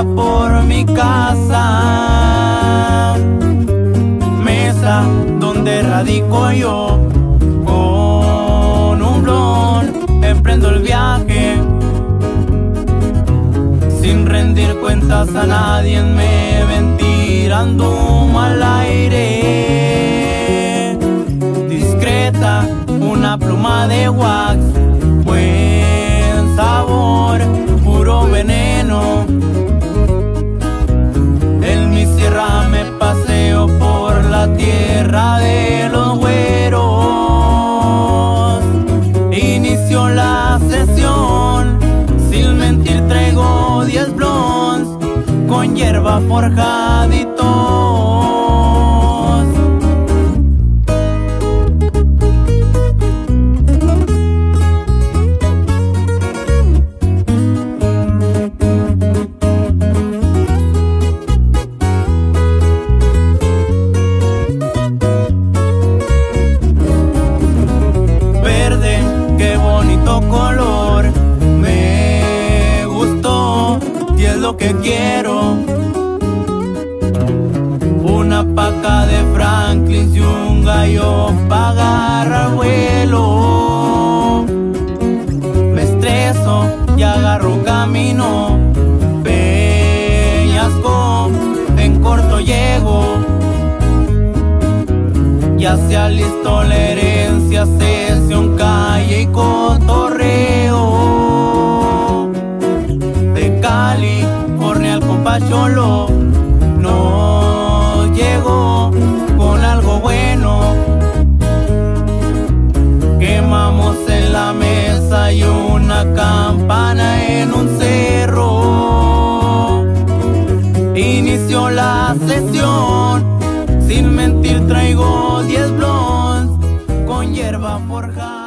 por mi casa. Mesa donde radico yo. Con un blon emprendo el viaje. Sin rendir cuentas a nadie me ven tirando mal aire. Discreta, una pluma de wax. Buen sabor, puro veneno. Con hierba forjaditos. Verde, qué bonito color. Me gustó y es lo que quiero. Y agarro camino. Peñasco, en corto llego. Ya se alistó la herencia, sesión, calle y cotorreo. De California al compa Cholo nos llegó con algo bueno. Quemamos en la mesa y una campana en un cerro. Inició la sesión, sin mentir traigo 10 blonds con hierba forjada.